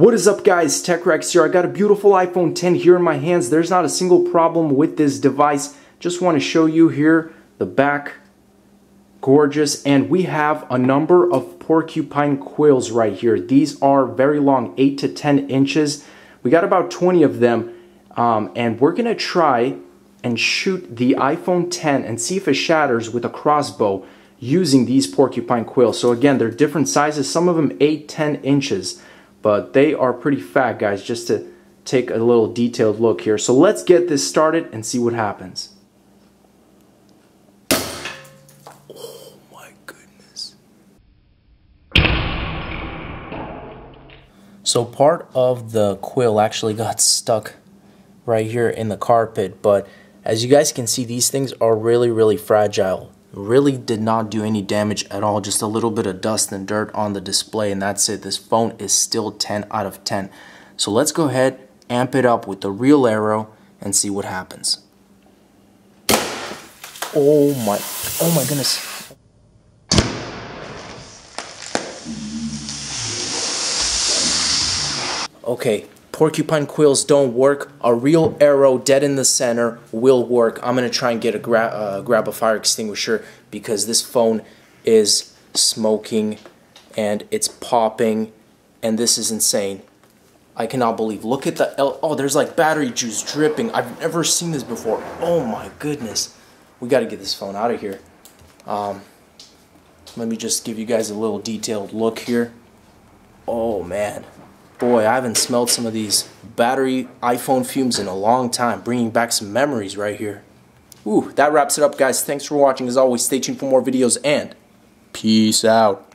What is up guys, TechRax here. I got a beautiful iPhone 10 here in my hands. There's not a single problem with this device. Just want to show you here the back. Gorgeous. And we have a number of porcupine quills right here. These are very long, 8 to 10 inches. We got about 20 of them. Um, and we're going to try and shoot the iPhone 10 and see if it shatters with a crossbow using these porcupine quills. So again, they're different sizes. Some of them 8, 10 inches but they are pretty fat guys just to take a little detailed look here. So let's get this started and see what happens. Oh my goodness. So part of the quill actually got stuck right here in the carpet, but as you guys can see, these things are really, really fragile really did not do any damage at all just a little bit of dust and dirt on the display and that's it. This phone is still 10 out of 10 so let's go ahead amp it up with the real arrow and see what happens. Oh my oh my goodness. Okay porcupine quills don't work, a real arrow dead in the center will work. I'm going to try and get a gra uh, grab a fire extinguisher because this phone is smoking and it's popping and this is insane. I cannot believe. Look at the L oh, there's like battery juice dripping. I've never seen this before. Oh my goodness. We got to get this phone out of here. Um, let me just give you guys a little detailed look here. Oh man. Boy, I haven't smelled some of these battery iPhone fumes in a long time, bringing back some memories right here. Ooh, that wraps it up, guys. Thanks for watching. As always, stay tuned for more videos and peace out.